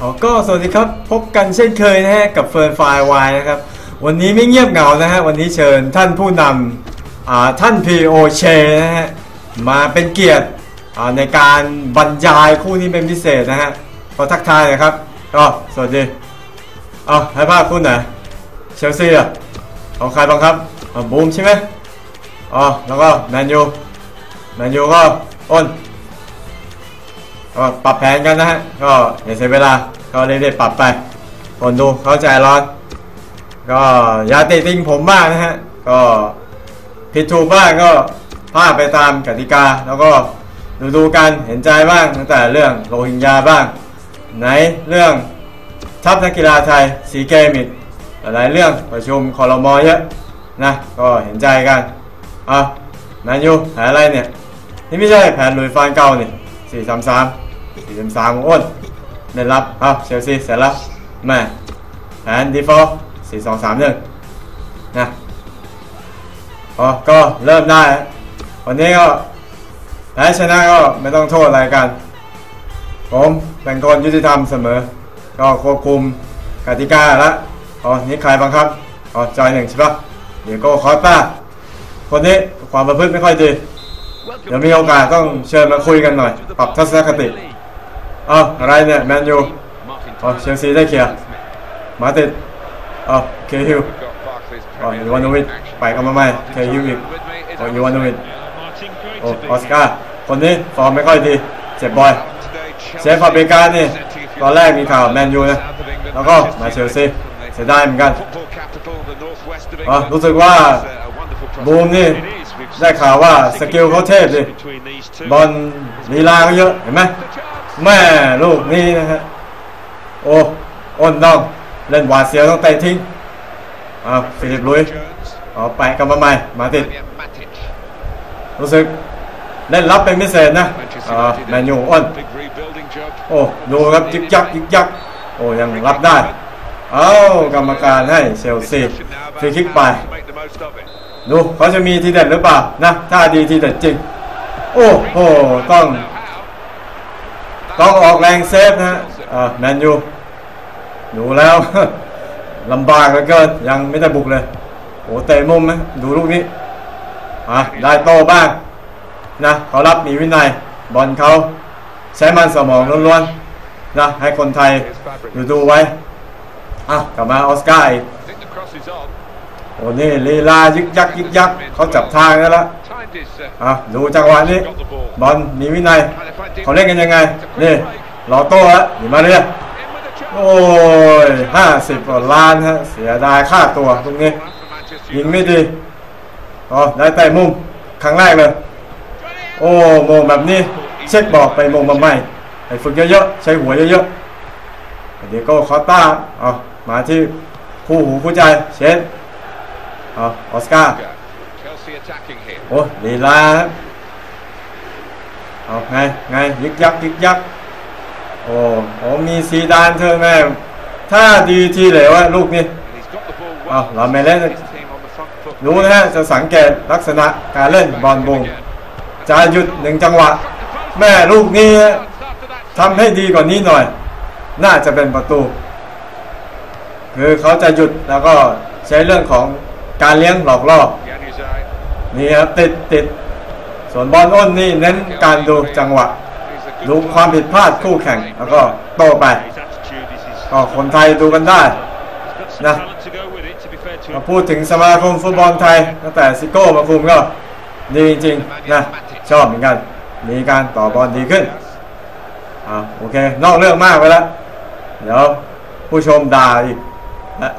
อ๋อก็สวัสดีครับพบกันเช่นเคยนะฮะกับเฟิร์นไฟวายนะครับ วันนี้ไม่เงียบเหงานะฮะวันนี้เชิญท่านผู้นำอ่าท่านพีโอเชนะฮะมาเป็นเกียรติอ่าในการบรรยายคู่นี้เป็นพิเศษนะฮะขอทักทายหนะครับก็สวัสดีเอาให้ภาพคุณหน่อยเชลซีอะเอาใครบ้างครับอ่าบูมใช่ไหมอ๋อแล้วก็แมนยูแมนยูก็อ้น ก็ปรับแผนกันนะฮะ ก็อย่าเสียเวลา ก็เรียๆปรับไปคนดูเข้าใจร้อน ก็อย่าติติงผมบ้างนะฮะ ก็ผิดถูกบ้างก็พลาดไปตามกติกา แล้วก็ดูดูกันเห็นใจบ้างตั้งแต่เรื่องโรฮิงญาบ้าง ไหนเรื่องทัพนักกีฬาไทยสีเกมอีกหลายเรื่องประชุมคอรมอเยอะนะ ก็เห็นใจกันอะแมนยูแผนอะไรเนี่ย นี่ไม่ใช่แผนหลุยฟานเก่านี่สี่สามสาม สี่สามสามของอ้นได้รับเอาเชลซีเสร็จแล้วม่แผนดีฟอลสี่สองสามหนึ่งนะอ๋อก็เริ่มได้ วันนี้ก็แพ้ชนะก็ไม่ต้องโทษอะไรกัน ผมเป็นคนยุติธรรมเสมอ ก็ควบคุมกติกาล้วอ๋อนี่ใครบ้างครับอ๋อจอยหนึ่งใช่ปะเดี๋ยวก็คอสตาคนนี้ความประพฤติไม่ค่อยดีเดี๋ยวมีโอกาสต้องเชิญมาคุยกันหน่อย ปรับทัศนคติ อ้าอะไรเนี่ยแมนยูอ๋อเชลซีได้เคลียร์มาติดอ๋อเคฮิลอ๋อยูวานโนวิชไปกันมาใหม่เคฮิลอีกอ๋อยูวานโนวิชโอ้ออสการ์คนนี้ฟอร์มไม่ค่อยดีเจ็บบอยเชฟฟาเบกานี่ตอนแรกมีข่าวแมนยูนะแล้วก็มาเชลซีเสียดายเหมือนกันอ๋อรู้สึกว่าบูมนี่ได้ข่าวว่าสกิลเขาเทพดิบบอลลีลาเขาเยอะเห็นไหม แม่ลูกนี้นะฮะโอ้อ้นต้องเล่นหวาดเสียวต้องเตะทิ้งอ้าวฟิลิปลุยเอาแปะกันมาใหม่มาติดรู้สึกเล่นรับเป็นพิเศษนะอ่าแมนยูอ้นโอ้ดูครับยึกยักยึกยักโอ้ยังรับได้เอากรรมการให้เชลซีฟรีคิกไปดูเขาจะมีทีเด็ดหรือเปล่านะถ้าดีทีเด็ดจริง โอ้โหต้อง ต้องออกแรงเซฟนะฮะแมนยูดูแล้วลำบากเหลือเกินยังไม่ได้บุกเลยโอ้เตะมุมนะดูลูกนี้อะได้โตบ้างนะเขารับมีวินัยบอลเขาใช้มันสมองล้วนๆนะให้คนไทยดูดูไว้อะกลับมาออสการ์อีกโอ้นี่ลีลายึกยักยึกยักเขาจับทางแล้วละ อะดูจังหวะนี้บอลมีวินัยเขาเล่นกันยังไงนี่รอโต้แล้วหนีมาเรียโอ้ยห้าสิบกว่าล้านฮะเสียดายค่าตัวตรงนี้ยิงไม่ดีอ๋อได้แต่มุมครั้งแรกเลยโอ้โมงแบบนี้เช็คบอกไปโมงมาใหม่ให้ฝึกเยอะๆใช้หัวเยอะๆเดี๋ยวก็คอต้าเอามาที่คู่หูคู่ใจเชนอาออสการ์ อ้ลีลาครับเอาไงไงยึกยักยึกยักโอ้โหมีซีดานเธอแม่ถ้าดีทีเหลวะลูกนี่อ้าเราไม่เล่นรู้นะฮะจะสังเกตลักษณะการเล่นบอลบุงจะหยุดหนึ่งจังหวะ แม่ลูกนี้ทำให้ดีกว่านี้หน่อย น่าจะเป็นประตู คือเขาจะหยุดแล้วก็ใช้เรื่องของการเลี้ยงหลอกล่อ นี่ครับติดติดส่วนบอลอ้นนี่เน้นการดูจังหวะ ดูความผิดพลาดคู่แข่ง แล้วก็โต้ไปก็คนไทยดูกันได้นะมาพูดถึงสมาคมฟุตบอลไทยตั้งแต่ซิโก้มาคุมก็ดีจริงๆนะชอบเหมือนกัน มีการต่อบอลดีขึ้นอ่าโอเค นอกเรื่องมากไปแล้ว เดี๋ยวผู้ชมด่าอีก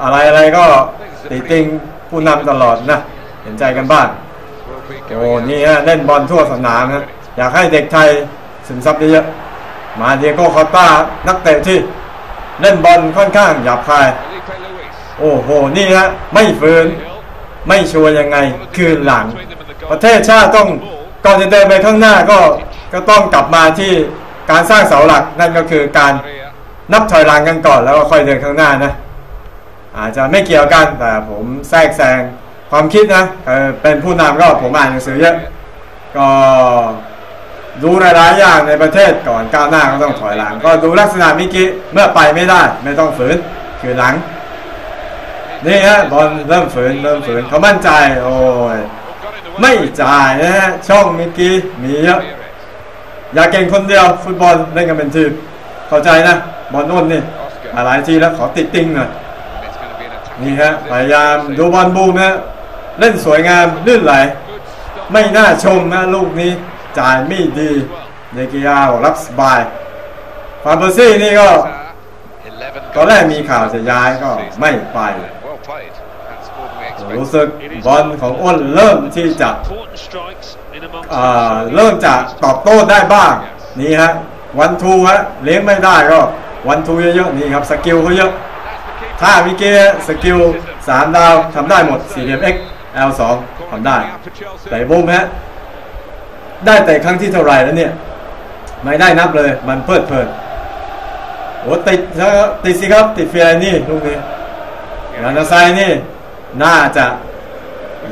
อะไรอะไรก็ติติงผู้นำตลอดนะ เห็นใจกันบ้าง โอ้นี่ฮะเล่นบอลทั่วสนามฮะอยากให้เด็กไทยซึมซับเยอะๆมาเดียโก้คอตตานักเตะที่เล่นบอลค่อนข้างหยาบคาย โอ้โห นี่ฮะไม่ฝืนไม่ชัวร์ยังไงคืนหลัง ประเทศชาติต้องก่อนจะเดินไปข้างหน้าก็ก็ต้องกลับมาที่การสร้างเสาหลักนั่นก็คือการนับถอยหลังกันก่อนแล้วก็ค่อยเดินข้างหน้านะ อาจจะไม่เกี่ยวกันแต่ผมแทรกแซง ความคิดนะเเป็นผู้นำก็ผมอ่านหนังสือเยอะ ก็ดูหลายๆอย่างในประเทศก่อนก้าวหน้าก็ต้องถอยหลัง ก็ดูลักษณะมิกี้เมื่อไปไม่ได้ไม่ต้องฝืนคือหลังนี่ฮะบอลเริ่มฝืนเริ่มฝืนเขามั่นใจโอ้ยไม่จ่ายนะฮะช่องมิกี้มีเยอะอย่าเก่งคนเดียวฟุตบอลเล่นกันเป็นทีมเข้าใจนะบอลโน่นนี่หลายทีแล้วขอติดติ้งหน่อยนี่ฮะพยายามดูบอลบูมนะ เล่นสวยงามลื่นไหล ไม่น่าชมนะลูกนี้จ่ายไม่ดีเดกิยารับสบายฟานเบอร์ซี่นี่ก็ตอนแรกมีข่าวจะย้ายก็ไม่ไปรู้สึกบอลของอ้นเริ่มที่จะเริ่มจะตอบโต้ได้บ้าง นี่ฮะวันทูฮะเลี้ยงไม่ได้ก็วันทูเยอะๆนี่ครับสกิลเขาเยอะถ้ามิเกสกิล3ดาวทำได้หมด4 x L2 ทำได้แต่บุ้มฮะได้แต่ครั้งที่เท่าไหร่แล้วเนี่ย ไม่ได้นับเลย มันเพลิดเพลินโอ้ติดนะครับติดสิครับ ติดเฟียร์นี่ลูกนี้ยานาไซนี่ น่าจะ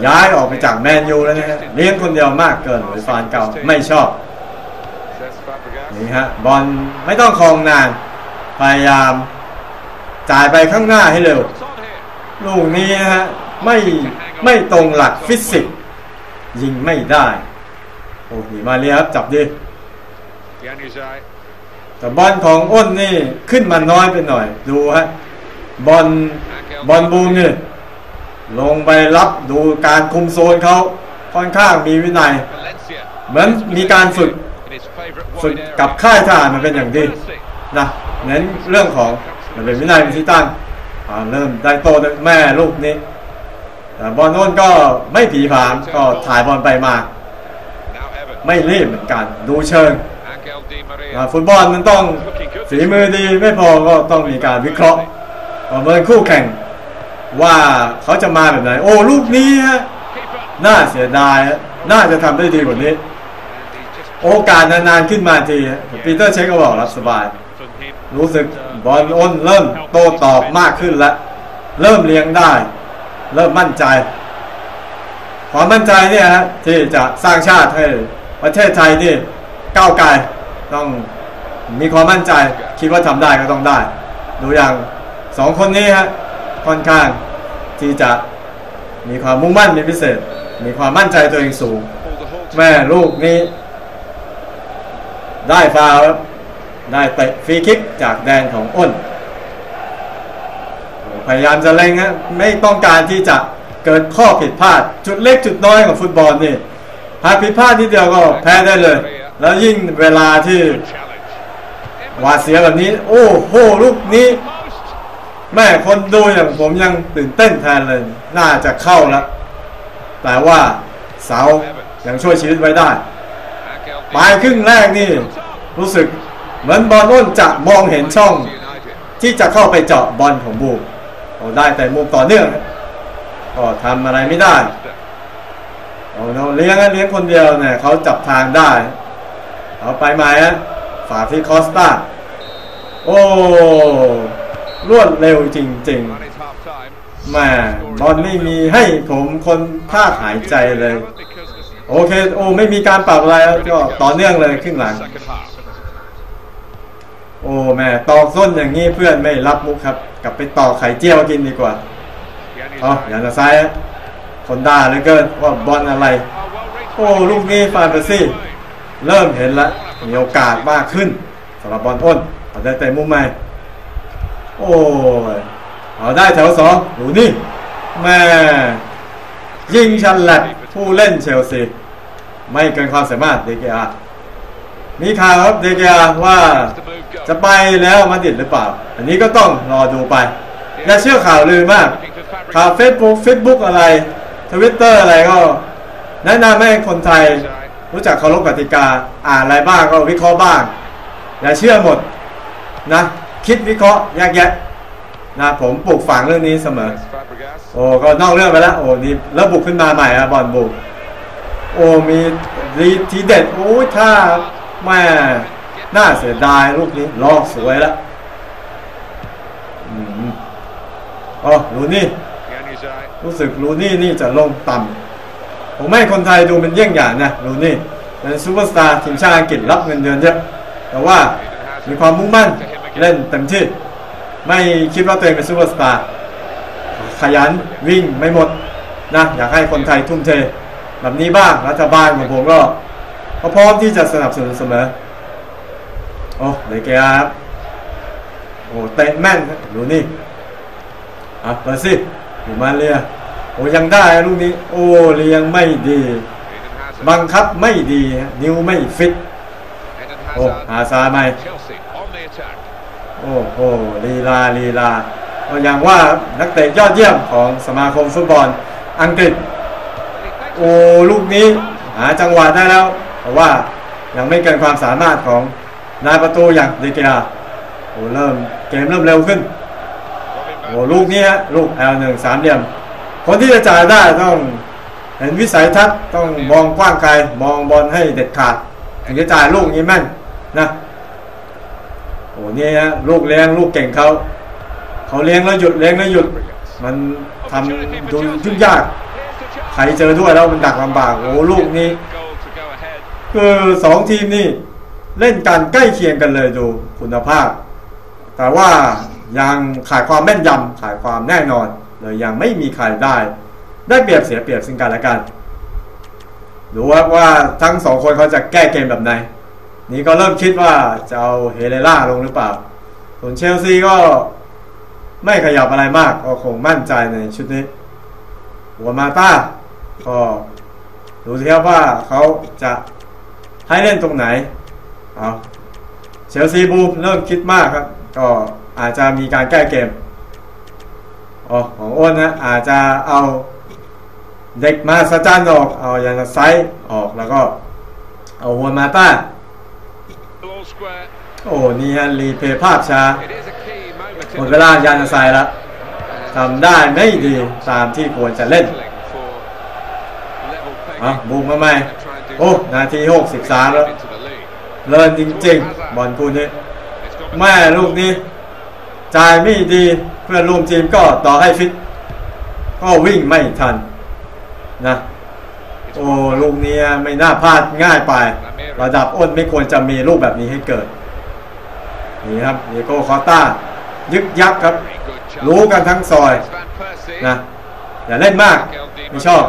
ย้ายออกไปจากแมนยูแล้วนะฮะเลี้ยงคนเดียวมากเกินหรือฟานเก่าไม่ชอบ Says Fabregas. นี่ฮะบอลไม่ต้องคลองนาน พยายามจ่ายไปข้างหน้าให้เร็ว What's on here? ลูกนี้นะฮะไม่ ไม่ตรงหลักฟิสิกส์ยิงไม่ได้ โอ้โหมาเรียครับจับดิ Januzaj. แต่บอลของอ้นนี่ขึ้นมาน้อยไปหน่อย ดูฮะบอลบอลบูมนี่ลงไปรับดูการคุมโซนเขาค่อนข้างมีวินัย Valencia. เหมือนมีการฝึก In his favourite ฝึก wide area. กับค่ายทหารมันเป็นอย่างดีนะเน้นเรื่องของมันเป็นวินัยเป็นที่ตั้งอ่าเริ่มได้โตได้แม่ลูกนี้แต่ บอลโน่นก็ไม่ผีผามก็ถ่ายบอลไปมา ไม่รีบเหมือนกันดูเชิงฟุตบอลมันต้องฝีมือดีไม่พอก็ต้องมีการวิเคราะห์ประเมินคู่แข่ง ว่าเขาจะมาแบบไหน โอ้ลูกนี้ฮะน่าเสียดายน่าจะทำได้ดีกว่านี้ โอกาสนานๆขึ้นมาทีปีเตอร์เช็คก็บอกรับสบาย รู้สึกบอลอ้นเริ่มโตตอบมากขึ้นแล้ว เริ่มเลี้ยงได้ เริ่มมั่นใจความมั่นใจเนี่ยฮะที่จะสร้างชาติให้ประเทศไทยนี่ก้าวไกลต้องมีความมั่นใจคิดว่าทำได้ก็ต้องได้ดูอย่างสองคนนี้ฮะค่อนข้างที่จะมีความมุ่งมั่นเป็นพิเศษ มีความมั่นใจตัวเองสูง แม่ลูกนี้ ได้ฟาวได้เตะฟรีคิกจากแดนของอ้น พยายามจะเล็งฮะไม่ต้องการที่จะเกิดข้อผิดพลาด จุดเล็กจุดน้อยของฟุตบอลนี่หากผิดพลาดนิดเดียวก็แพ้ได้เลย แล้วยิ่งเวลาที่ Challenge. หวาดเสียแบบนี้ โอ้โหลูกนี้ Most. แม่คนดูอย่างผมยังตื่นเต้นแทนเลย น่าจะเข้าแล้วแต่ว่าเสายังช่วยชีวิตไว้ได้ Angel ปลายครึ่งแรกนี่ รู้สึกเหมือนบอลอ้นจะมองเห็นช่อง United. ที่จะเข้าไปเจาะบอลของบูมโอ้ ได้แต่มุมต่อเนื่องก็ทำอะไรไม่ได้โอ้เราเลี้ยงเลี้ยงคนเดียวเนี่ยเขาจับทางได้เอาไปไหมฮะฝากที่คอสตาโอ้รวดเร็วจริงๆแม่บอลไม่มีให้ผมคนภาหายใจเลย โอเค โอ้ไม่มีการปรับอะไรก็ต่อเนื่องเลยครึ่งหลัง โอ้แม่ตอกส้นอย่างนี้เพื่อนไม่รับมุกครับ กลับไปต่อไข่เจียวกินดีกว่าเอาอย่างจะซ้ายฮะคนด่าเหลยเกินว่าบอลอะไร โอ้ลูกนี้ฟานเตซี่เริ่มเห็นแล้วมีโอกาสมากขึ้นสำหรับบอลอ้นเอาได้แต่มุมใหม่โอ้ยเอาได้แถวสองดูนี่แม่ยิงชันแหลกผู้เล่นเชลซีไม่เกินความสามารถเดเกอามีข่าวครับเดเกอาว่า To move go. จะไปแล้วมาดริดหรือเปล่า อันนี้ก็ต้องรอดูไปอย่าเชื่อข่าวลือมาก ข่าวเฟซบุ๊กเฟซบุ๊กอะไรทวิตเตอร์อะไรก็ แนะนำให้คนไทยรู้จักเคารพกติกา อ่านอะไรบ้างก็วิเคราะห์บ้าง อย่าเชื่อหมดนะ คิดวิเคราะห์แยกแยะนะผมปลูกฝังเรื่องนี้เสมอ โอ้ก็นอกเรื่องไปแล้วโอ้นี่แล้วบุกขึ้นมาใหม่อะบอลบุก โอ้มีดีทีเด็ดโอ้ยท่าแม่ น่าเสียดายลูกนี้ลอกสวยแล้วอืมอ๋อลูนี่ รู้สึกลูนี่นี่จะลงต่ำผมให้คนไทยดูเป็นเยี่ยงอย่างนะลูนี่เป็นซูเปอร์สตาร์ทีมชาติอังกฤษรับเงินเดือนเยอะแต่ว่ามีความมุ่งมั่นเล่นเต็มที่ ไม่คิดว่าตัวเองเป็นซูเปอร์สตาร์ขยันวิ่งไม่หมดนะอยากให้คนไทยทุ่มเท แบบนี้บ้างรัฐบาลของผมก็พร้อมที่จะสนับสนุนเสมอ โอ้เดเกียครับโอ้เตะแม่นครับดูนี่อะเปิดสิอยู่มาเรียโอ้ยังได้ลูกนี้ โอ้เลี้ยงไม่ดี บังคับไม่ดี นิ้วไม่ฟิตโอ้หาซาไหม Chelsea on the attack. โอ้โหลีลาลีลาก็อย่างว่านักเตะยอดเยี่ยมของสมาคมฟุตบอลอังกฤษ โอ้ลูกนี้หาจังหวะได้แล้วแต่ว่ายังไม่เกินความสามารถของ นายประตูอย่างเดเกียโอ้เริ่มเกมเริ่มเร็วขึ้นโอ้ลูกนี้ฮะลูก L1 สามเหลี่ยม คนที่จะจ่ายได้ต้องเห็นวิสัยทัศน์ต้องมองกว้างไกลมองบอลให้เด็ดขาดถึงจะจ่ายลูกนี้แม่นนะโอ้นี่ฮะลูกเลี้ยงลูกเก่งเขาเขาเลี้ยงแล้วหยุดเลี้ยงแล้วหยุด มันทำดูยุ่งยากใครเจอด้วยแล้วมันดักลำบากโอ้ลูกนี้คือสองทีมนี่ เล่นกันใกล้เคียงกันเลยดูคุณภาพ แต่ว่ายังขาดความแม่นยำขาดความแน่นอนเลยยังไม่มีใครได้ ได้เปรียบเสียเปรียบซึ่งกันและกันดูว่าว่าทั้งสองคนเขาจะแก้เกมแบบไหน นี่ก็เริ่มคิดว่าจะเอาเฮเลล่าลงหรือเปล่าส่วนเชลซีก็ไม่ขยับอะไรมากก็คงมั่นใจในชุดนี้หัวมาต้าก็ดูสิครับว่าเขาจะให้เล่นตรงไหน เอาเชลซีบูมเริ่มคิดมากครับ ก็อาจจะมีการแก้เกมอ๋อของอ้นนะอาจจะเอาเด็กมาสจันออก เอายานาไซออกแล้วก็ เอาหัวมาต้าโอ้นี่ฮะรีเพย์ภาพช้าหมดเวลายานาไซแล้วทำได้ไม่ดีตามที่ควรจะเล่น battling for level pegging. เอบูมมาไหม And try and do โอ้ นาที 63 แล้ว เพลินจริงๆ บอลคู่นี้ แม่ลูกนี้ จ่ายไม่ดีเพื่อนร่วมทีมก็ต่อให้ฟิต ก็วิ่งไม่ทันนะโอ้ลูกนี้ไม่น่าพลาดง่ายไป ระดับอ้นไม่ควรจะมีลูกแบบนี้ให้เกิด นี่ครับดิเอโก้คอสต้า ยึกยักครับ รู้กันทั้งซอยนะอย่าเล่นมาก ไม่ชอบ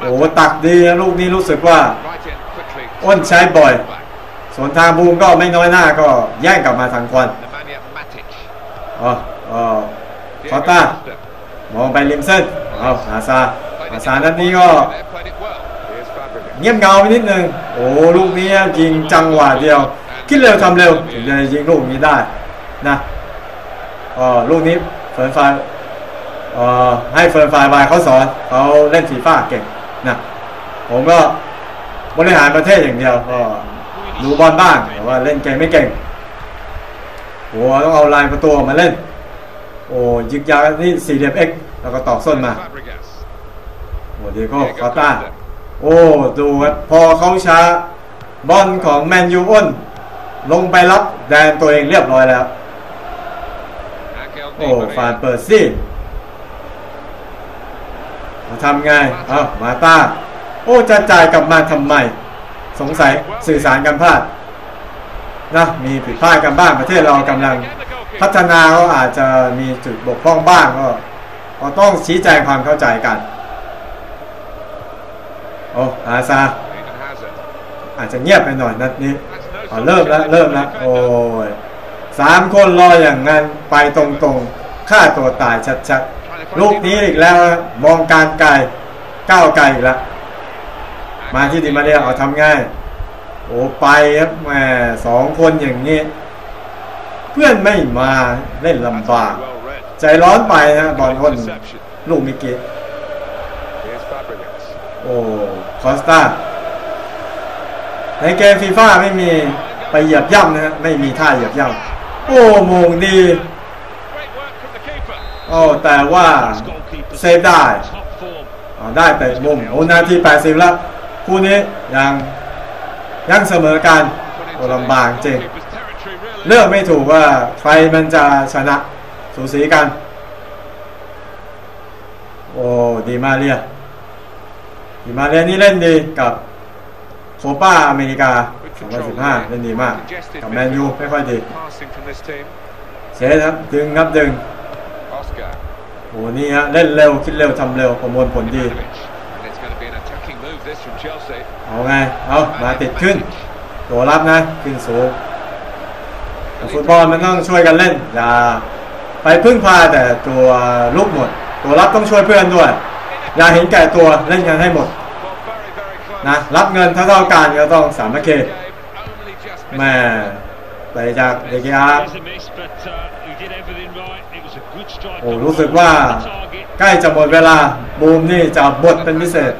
โอ้ตักดีนะลูกนี้รู้สึกว่า อ้นใช้บ่อย ส่วนทางบูมก็ไม่น้อยหน้าก็แย่งกลับมาทางควัน Nemanja Matic. อ๋ออ๋อ Diego Costa. Costa. มองไปริมเส้นเอาอาซา Played อา it ซา in นัด the นี้ wide ก็ area there, played it well. Here's Fabregas. เงียบเงาไปนิดนึง โอ้ลูกนี้ยิงจังหวะเดียว คิดเร็วทำเร็วถึงจะยิงลูกนี้ได้นะอ๋อลูกนี้เฟิร์นไฟล์เอ่อให้เฟิร์นไฟล์บายเขาสอนเขาเล่นฟีฟ่าเก่งนะผมก็บริหารประเทศอย่างเดียวก็ ดูบอลบ้างแต่ว่าเล่นเก่งไม่เก่งโอ้ต้องเอาลายประตูมาเล่น โอ้ยึกยักนี่สี่เหลี่ยมเอ็กแล้วก็ตอกส้นมาโอ้เดีโก้คอต้าโอ้ดูครับพอเขาช้าบอลของแมนยูอ้น ลงไปรับแดนตัวเองเรียบร้อยแล้ว โอ้ฟานเปิดซี่มาทำไง เอ้ามาตาโอ้จะจ่ายกลับมาทำไม สงสัยสื่อสารกันพลาดนะมีผิดพลาดกันบ้างประเทศเรากำลังพัฒนาก็อาจจะมีจุดบกพร่องบ้างก็ก็ต้องชี้แจงความเข้าใจกัน โอ้อาซาอาจจะเงียบไปหน่อยนัดนี้อ๋อเริ่มแล้วเริ่มแล้วโอ้ยสามคนรออย่างงั้นไปตรงๆฆ่าตัวตายชัดๆลูกนี้อีกแล้วมองการไกลก้าวไกลอีกแล้ว มาที่ดิมาเรียเอาทำง่าย โอ้ไปครับแหมสองคนอย่างนี้ เพื่อนไม่มาเล่นลำบาก ใจร้อนไปนะบอลคนลูกมิกกี้โอ้คอสตาในเกมฟีฟ่าไม่มีไปเหยียบย่ำนะฮะไม่มีท่าเหยียบย่ำโอ้มงดีโอ้แต่ว่าเซฟได้ได้แต่มุมโอ้นาที 80 แล้ว คู่นี้ยังยังเสมอกันโอลำบากจริงเลือกไม่ถูกว่าใครมันจะชนะสูสีกัน โอ้ดีมาเรียดีมาเรียนี่เล่นดีกับเคปาอเมริกา 2015 เล่นดีมาก กับแมนยูไม่ค่อยดีเชสครับดึงครับดึงโอ้นี่ฮะเล่นเร็วคิดเร็วทำเร็วประมวลผลดี เอาไง เอามาติดขึ้น ตัวรับนะ ขึ้นสูงฟุตบอลมันต้องช่วยกันเล่น อย่าไปพึ่งพาแต่ตัวลูกหมด ตัวรับต้องช่วยเพื่อนด้วย อย่าเห็นแก่ตัวเล่นกันให้หมดนะรับเงินเท่าๆกันก็ต้องสามัคคีแม่ไปจากเดกิอาโอ้รู้สึกว่าใกล้จะหมดเวลาบูมนี่จะบดเป็นพิเศษ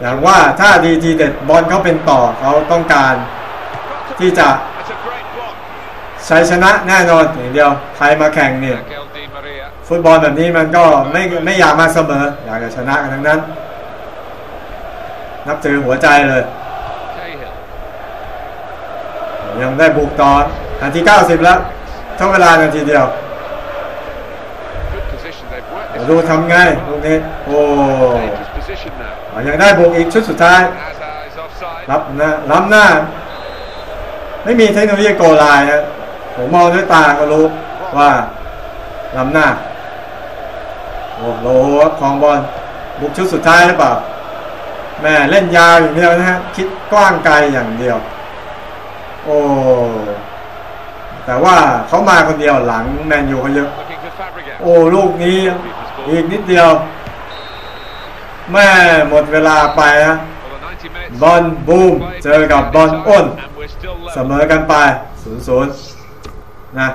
อยาง through. ว่าถ้าดีทีเด็ดบอลเขาเป็นต่อเขาต้องการที่จะ It's a great block. ชัยชนะแน่นอนอย่างเดียวใครมาแข่งเนี่ยฟุตบอลแบบนี้มันก็ไม่ไม่อยากมาเสมอ อยากจะชนะกันทั้งนั้น นับถือหัวใจเลย ยังได้บุกตอนนาที 90 แล้วเท่าเวลานาทีเดียวดูทำไงลูกนี้โอ้ ยังได้บุกอีกชุดสุดท้าย Hazard is offside. รับหน้าล้ำหน้า ไม่มีเทคโนโลยีโกลไลน์นะผมมองด้วยตาก็รู้ว่าล้ำหน้า โอ้โหครับครองบอลบุกชุดสุดท้ายหรือเปล่า แม่เล่นยาวอย่างเดียวนะฮะ คิดกว้างไกลอย่างเดียว โอ้ แต่ว่าเขามาคนเดียวหลังแมนยูเขาเยอะ Looking for Fabregas. โอ้ ลูกนี้อีกนิดเดียว แม่หมดเวลาไปฮะบอลบูมเจอกับบอลอ้น เสมอกันไป0ูนย์นะ